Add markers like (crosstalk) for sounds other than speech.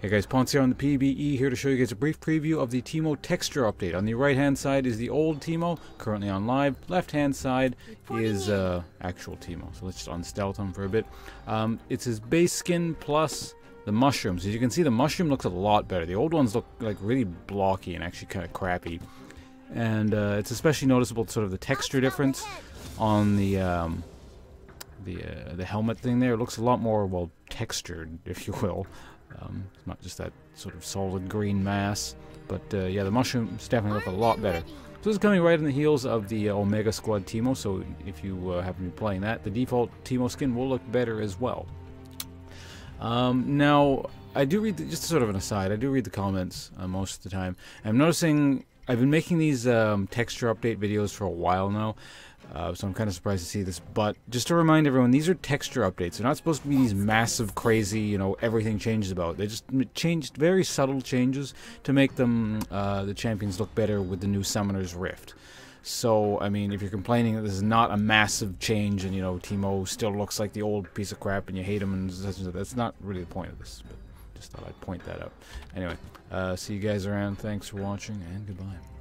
Hey guys, Pawnce here on the PBE here to show you guys a brief preview of the Teemo texture update. On the right hand side is the old Teemo, currently on live. Left hand side is uh, actual Teemo. So let's just unstealth him for a bit. Um, it's his base skin plus the mushrooms. As you can see, the mushroom looks a lot better. The old ones look like really blocky and actually kind of crappy. And uh, it's especially noticeable sort of the texture difference on the um, the uh, the helmet thing there. It looks a lot more well textured, (laughs) if you will. Um, it's not just that sort of solid green mass. But uh, yeah, the mushrooms definitely look a lot better. So this is coming right in the heels of the uh, Omega Squad Teemo, so if you uh, happen to be playing that, the default Teemo skin will look better as well. Um, now, I do read, the, just sort of an aside, I do read the comments uh, most of the time. I'm noticing I've been making these um, texture update videos for a while now, uh, so I'm kind of surprised to see this. But just to remind everyone, these are texture updates. They're not supposed to be these massive, crazy, you know, everything changes about. They just changed very subtle changes to make them uh, the champions look better with the new Summoner's Rift. So, I mean, if you're complaining that this is not a massive change and, you know, Teemo still looks like the old piece of crap and you hate him and that's not really the point of this. But just thought I'd point that out. Anyway, uh, see you guys around. Thanks for watching and goodbye.